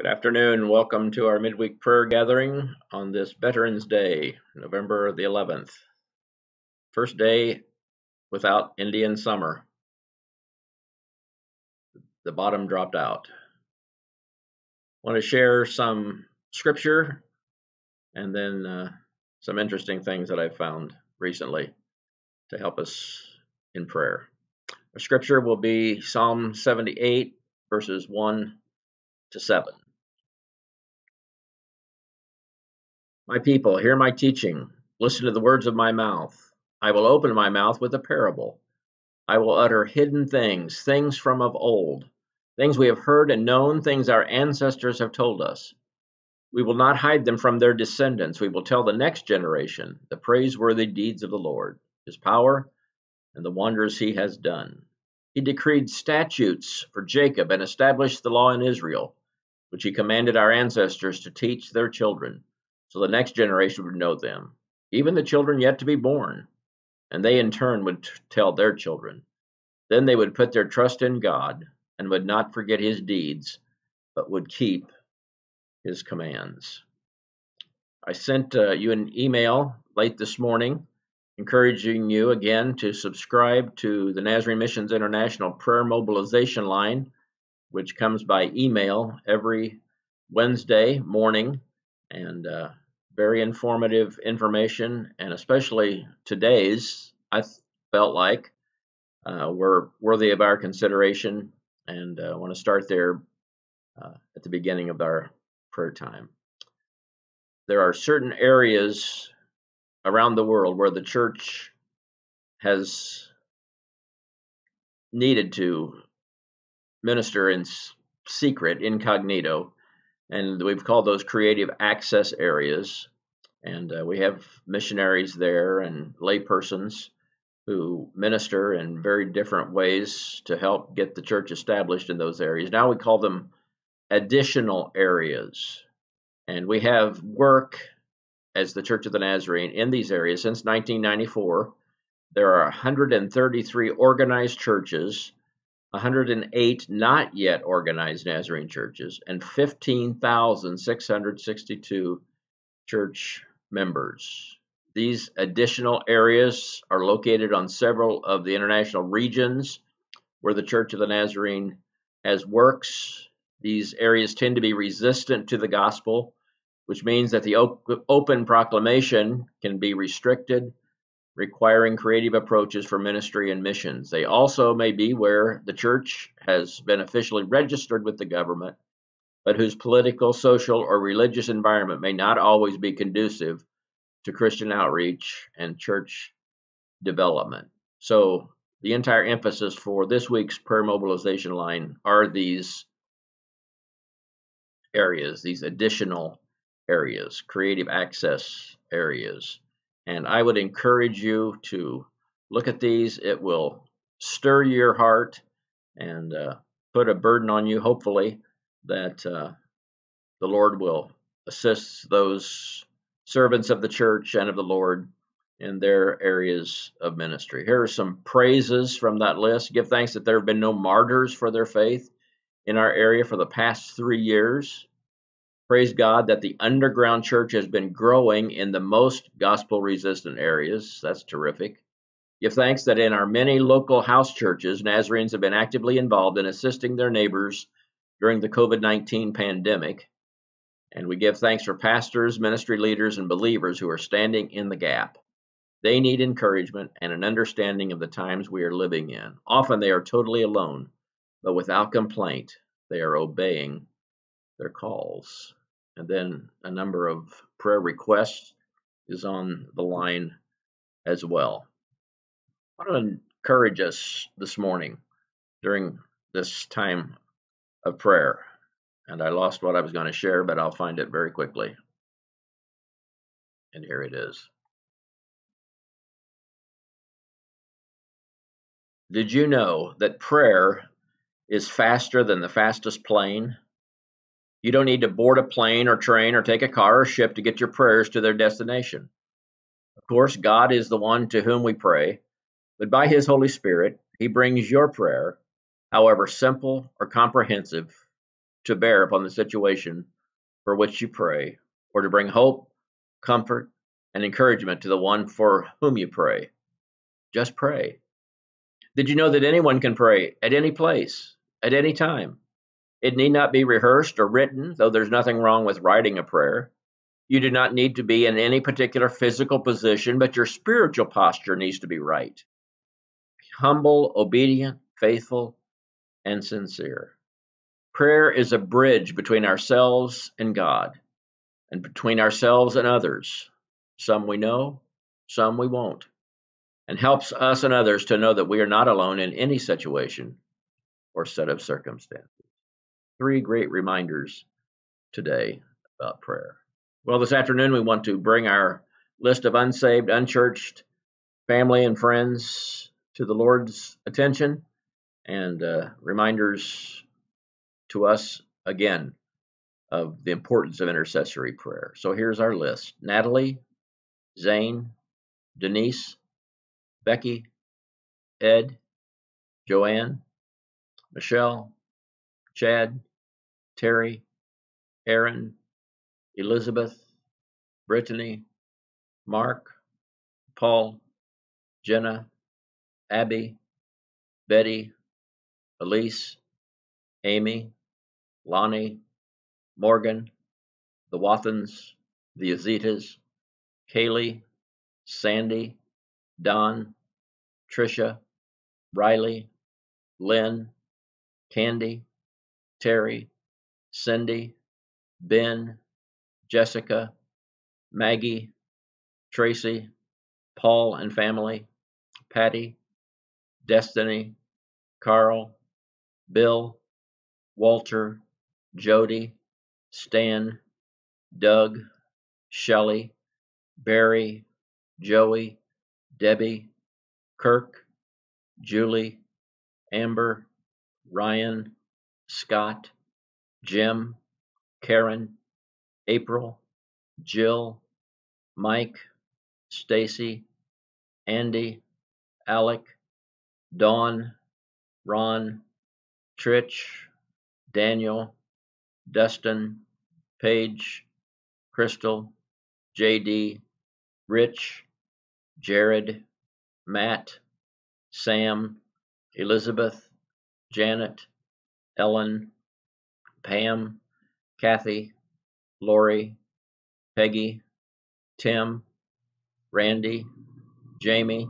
Good afternoon. Welcome to our midweek prayer gathering on this Veterans Day, November the 11th. First day without Indian summer. The bottom dropped out. I Want to share some scripture and then uh, some interesting things that I've found recently to help us in prayer. Our scripture will be Psalm 78, verses 1 to 7. My people, hear my teaching. Listen to the words of my mouth. I will open my mouth with a parable. I will utter hidden things, things from of old, things we have heard and known, things our ancestors have told us. We will not hide them from their descendants. We will tell the next generation the praiseworthy deeds of the Lord, his power, and the wonders he has done. He decreed statutes for Jacob and established the law in Israel, which he commanded our ancestors to teach their children, so the next generation would know them, even the children yet to be born, and they in turn would tell their children. Then they would put their trust in God and would not forget his deeds, but would keep his commands. I sent uh, you an email late this morning encouraging you again to subscribe to the Nazarene Missions International Prayer Mobilization Line, which comes by email every Wednesday morning. And uh, very informative information, and especially today's, I felt like uh, were worthy of our consideration. And I uh, want to start there uh, at the beginning of our prayer time. There are certain areas around the world where the church has needed to minister in secret, incognito, and we've called those creative access areas. And uh, we have missionaries there and laypersons who minister in very different ways to help get the church established in those areas. Now we call them additional areas. And we have work as the Church of the Nazarene in these areas since 1994. There are 133 organized churches 108 not yet organized Nazarene churches, and 15,662 church members. These additional areas are located on several of the international regions where the Church of the Nazarene has works. These areas tend to be resistant to the gospel, which means that the op- open proclamation can be restricted requiring creative approaches for ministry and missions. They also may be where the church has been officially registered with the government, but whose political, social, or religious environment may not always be conducive to Christian outreach and church development. So, the entire emphasis for this week's prayer mobilization line are these areas, these additional areas, creative access areas. And I would encourage you to look at these. It will stir your heart and uh, put a burden on you, hopefully, that uh, the Lord will assist those servants of the church and of the Lord in their areas of ministry. Here are some praises from that list. Give thanks that there have been no martyrs for their faith in our area for the past three years. Praise God that the underground church has been growing in the most gospel resistant areas. That's terrific. Give thanks that in our many local house churches, Nazarenes have been actively involved in assisting their neighbors during the COVID 19 pandemic. And we give thanks for pastors, ministry leaders, and believers who are standing in the gap. They need encouragement and an understanding of the times we are living in. Often they are totally alone, but without complaint, they are obeying their calls. And then a number of prayer requests is on the line as well. I want to encourage us this morning during this time of prayer. And I lost what I was going to share, but I'll find it very quickly. And here it is. Did you know that prayer is faster than the fastest plane? You don't need to board a plane or train or take a car or ship to get your prayers to their destination. Of course, God is the one to whom we pray, but by His Holy Spirit, He brings your prayer, however simple or comprehensive, to bear upon the situation for which you pray, or to bring hope, comfort, and encouragement to the one for whom you pray. Just pray. Did you know that anyone can pray at any place, at any time? It need not be rehearsed or written, though there's nothing wrong with writing a prayer. You do not need to be in any particular physical position, but your spiritual posture needs to be right. Humble, obedient, faithful, and sincere. Prayer is a bridge between ourselves and God, and between ourselves and others. Some we know, some we won't, and helps us and others to know that we are not alone in any situation or set of circumstances. Three great reminders today about prayer. Well, this afternoon we want to bring our list of unsaved, unchurched family and friends to the Lord's attention and uh, reminders to us again of the importance of intercessory prayer. So here's our list Natalie, Zane, Denise, Becky, Ed, Joanne, Michelle, Chad, Terry, Aaron, Elizabeth, Brittany, Mark, Paul, Jenna, Abby, Betty, Elise, Amy, Lonnie, Morgan, the Wathans, the Azitas, Kaylee, Sandy, Don, Trisha, Riley, Lynn, Candy, Terry, Cindy, Ben, Jessica, Maggie, Tracy, Paul and family, Patty, Destiny, Carl, Bill, Walter, Jody, Stan, Doug, Shelley, Barry, Joey, Debbie, Kirk, Julie, Amber, Ryan, Scott, Jim, Karen, April, Jill, Mike, Stacy, Andy, Alec, Dawn, Ron, Trich, Daniel, Dustin, Paige, Crystal, JD, Rich, Jared, Matt, Sam, Elizabeth, Janet, Ellen, Pam, Kathy, Lori, Peggy, Tim, Randy, Jamie,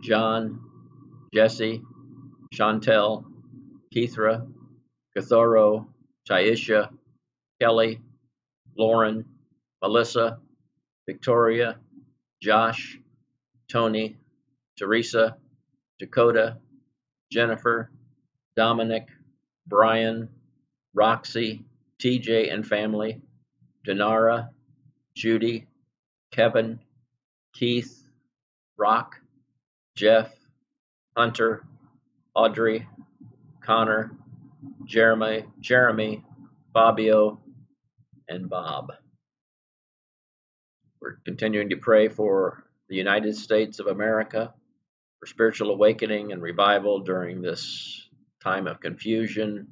John, Jesse, Chantel, Keithra, Kathoro, Taisha, Kelly, Lauren, Melissa, Victoria, Josh, Tony, Teresa, Dakota, Jennifer, Dominic, Brian, Roxy, TJ and family, Denara, Judy, Kevin, Keith, Rock, Jeff, Hunter, Audrey, Connor, Jeremy, Jeremy, Fabio, and Bob. We're continuing to pray for the United States of America, for spiritual awakening and revival during this time of confusion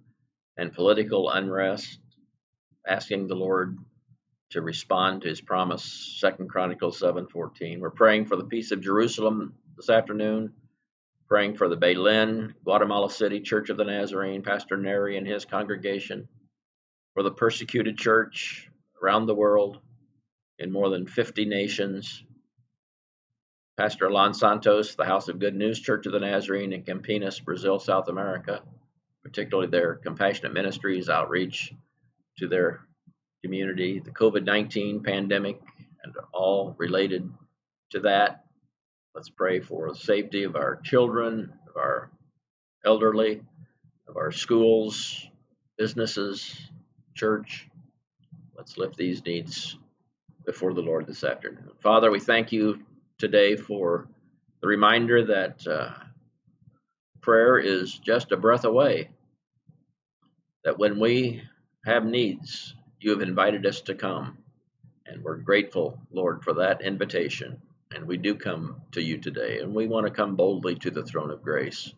and political unrest, asking the Lord to respond to his promise, Second Chronicles 7:14. We're praying for the peace of Jerusalem this afternoon, praying for the Belen, Guatemala City Church of the Nazarene, Pastor Neri and his congregation, for the persecuted church around the world in more than 50 nations. Pastor Alon Santos, the House of Good News Church of the Nazarene in Campinas, Brazil, South America, particularly their compassionate ministries outreach to their community, the COVID 19 pandemic, and all related to that. Let's pray for the safety of our children, of our elderly, of our schools, businesses, church. Let's lift these needs before the Lord this afternoon. Father, we thank you today for the reminder that uh, prayer is just a breath away. That when we have needs, you have invited us to come. And we're grateful, Lord, for that invitation. And we do come to you today. And we want to come boldly to the throne of grace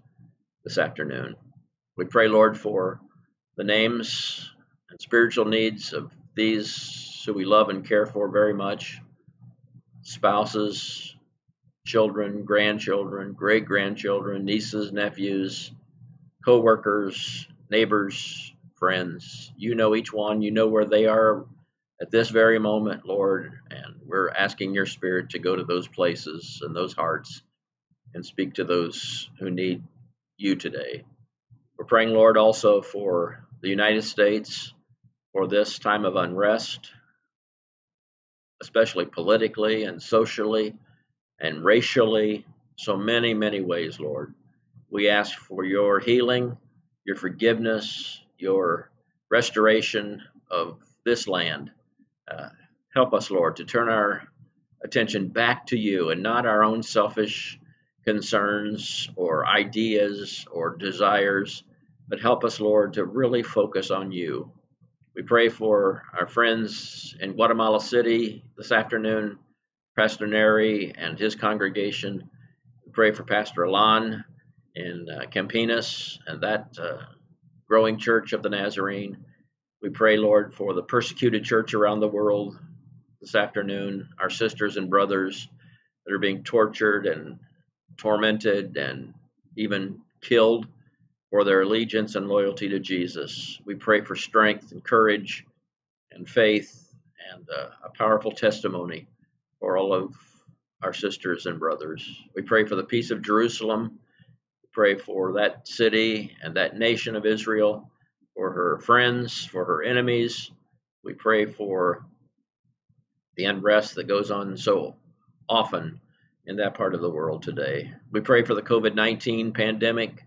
this afternoon. We pray, Lord, for the names and spiritual needs of these who we love and care for very much spouses, children, grandchildren, great grandchildren, nieces, nephews, co workers, neighbors, friends. You know each one, you know where they are at this very moment, Lord, and we're asking your Spirit to go to those places and those hearts and speak to those who need you today. We're praying, Lord, also for the United States, for this time of unrest, especially politically and socially and racially, so many, many ways, Lord. We ask for your healing, your forgiveness, your restoration of this land. Uh, help us, Lord, to turn our attention back to you and not our own selfish concerns or ideas or desires, but help us, Lord, to really focus on you. We pray for our friends in Guatemala City this afternoon, Pastor Neri and his congregation. We pray for Pastor Alon in uh, Campinas and that uh, growing church of the Nazarene. We pray, Lord, for the persecuted church around the world this afternoon, our sisters and brothers that are being tortured and tormented and even killed for their allegiance and loyalty to Jesus. We pray for strength and courage and faith and uh, a powerful testimony for all of our sisters and brothers. We pray for the peace of Jerusalem. Pray for that city and that nation of Israel, for her friends, for her enemies. We pray for the unrest that goes on so often in that part of the world today. We pray for the COVID 19 pandemic.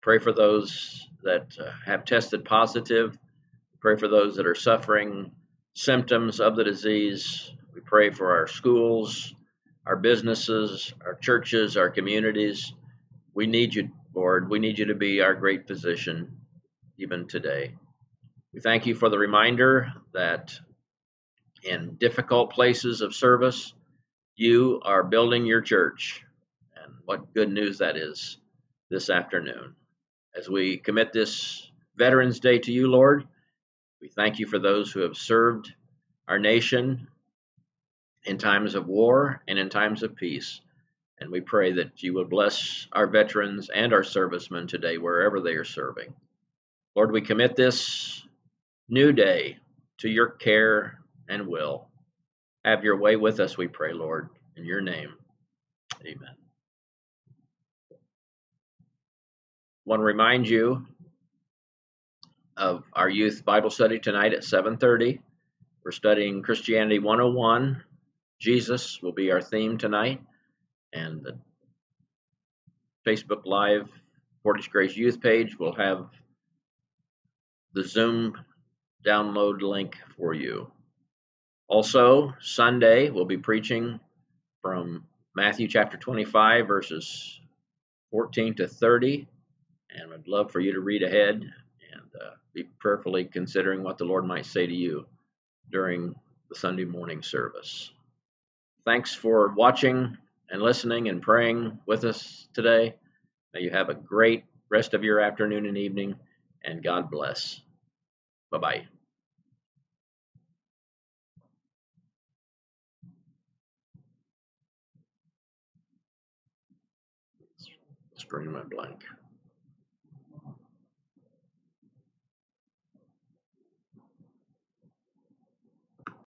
Pray for those that uh, have tested positive. Pray for those that are suffering symptoms of the disease. We pray for our schools, our businesses, our churches, our communities. We need you, Lord. We need you to be our great physician even today. We thank you for the reminder that in difficult places of service, you are building your church. And what good news that is this afternoon. As we commit this Veterans Day to you, Lord, we thank you for those who have served our nation in times of war and in times of peace. And we pray that you will bless our veterans and our servicemen today, wherever they are serving. Lord, we commit this new day to your care and will. Have your way with us, we pray, Lord, in your name. Amen. I want to remind you of our youth Bible study tonight at 7:30. We're studying Christianity 101. Jesus will be our theme tonight, and the Facebook Live Portage Grace Youth page will have the Zoom download link for you. Also, Sunday, we'll be preaching from Matthew chapter 25, verses 14 to 30. And I'd love for you to read ahead and uh, be prayerfully considering what the Lord might say to you during the Sunday morning service. Thanks for watching and listening and praying with us today. May you have a great rest of your afternoon and evening, and God bless. Bye bye. Screen went blank.